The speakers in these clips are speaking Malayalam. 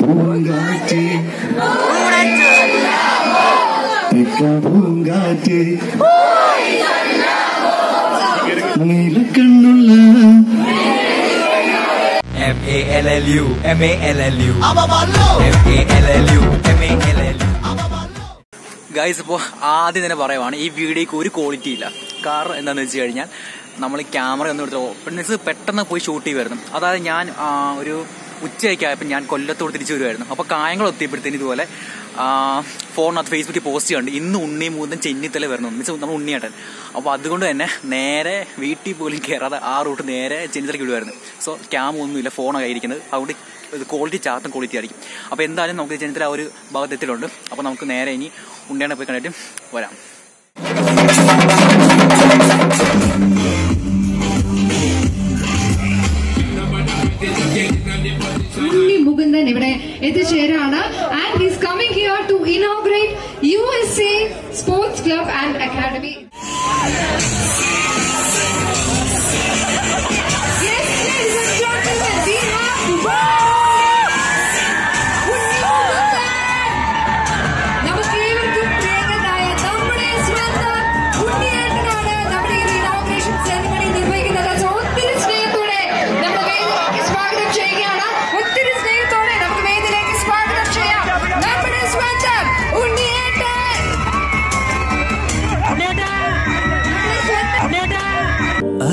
പൂങ്കാറ്റ്. തെക്കൻ പൂങ്കാറ്റ് നീലക്കണ്ണുള്ള. M A L L U M A L L U. M A L L U M A L L U. Guys ഇപ്പോൾ ആദ്യം തന്നെ പറയുവാണ് ഈ വീഡിയോക്ക് ഒരു ക്വാളിറ്റി ഇല്ല. കാരണം എന്താണെന്ന് വെച്ച് കഴിഞ്ഞാൽ നമ്മൾ ക്യാമറ ഒന്നും എടുത്തോ മീൻസ് പെട്ടെന്ന് പോയി ഷൂട്ട് ചെയ്യുമായിരുന്നു അതായത് ഞാൻ ഒരു ഉച്ചയൊക്കെ ആയപ്പോൾ ഞാൻ കൊല്ലത്തോട് തിരിച്ചു വരുമായിരുന്നു അപ്പോൾ കായങ്ങൾ എത്തിയപ്പോഴത്തേന് ഇതുപോലെ ഫോണിനകത്ത് ഫേസ്ബുക്കിൽ പോസ്റ്റ് കണ്ട് ഇന്ന് ഉണ്ണി മൂന്നും ചെന്നിത്തല വരുന്നു. മീൻസ് നമ്മൾ ഉണ്ണിയേട്ടൻ. അപ്പോൾ അതുകൊണ്ട് തന്നെ നേരെ വീട്ടിൽ പോലും കയറാതെ ആ റൂട്ട് നേരെ ചെന്നിത്തലയ്ക്ക് വിടുമായിരുന്നു സോ ക്യാം ഒന്നുമില്ല ഫോണൊക്കെ ആയിരിക്കുന്നത് അതുകൊണ്ട് ക്വാളിറ്റി ചാർത്തും ക്വാളിറ്റി ആയിരിക്കും. അപ്പോൾ എന്തായാലും നമുക്ക് ചെന്നിത്തല ആ ഒരു ഭാഗത്ത് എത്തിയിട്ടുണ്ട് അപ്പോൾ നമുക്ക് നേരെ ഇനി ഉണ്ണിയാണെ പോയി കണ്ടിട്ട് വരാം. ഉണ്ണി മുകുന്ദൻ ഇവിടെ എത്തിച്ചേരാണ് and his coming here to inaugurate U S A sports club and academy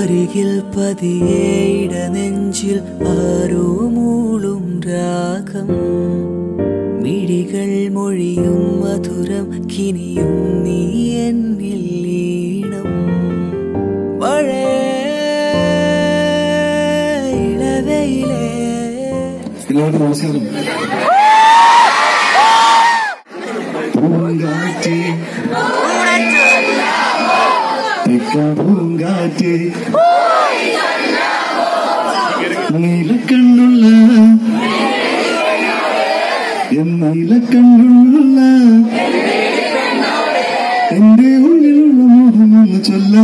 അരികിൽ പതിയെ ഇടനെഞ്ചിൽ ആരോ മൂളും രാഗം. മിഴികൾ മൊഴിയും മധുരം കിനിയും നീ എന്നിൽ ഈണം. മഴ ഇളവയിലേ നമസ്കാരം. പൂങ്കാറ്റ്. തെക്കൻ പൂങ്കാറ്റ്. നീലക്കണ്ണുള്ള നീലക്കണ്ണുള്ള എന്റെ ഉള്ളിലുള്ള മോഹമെന്ന് ചൊല്ല.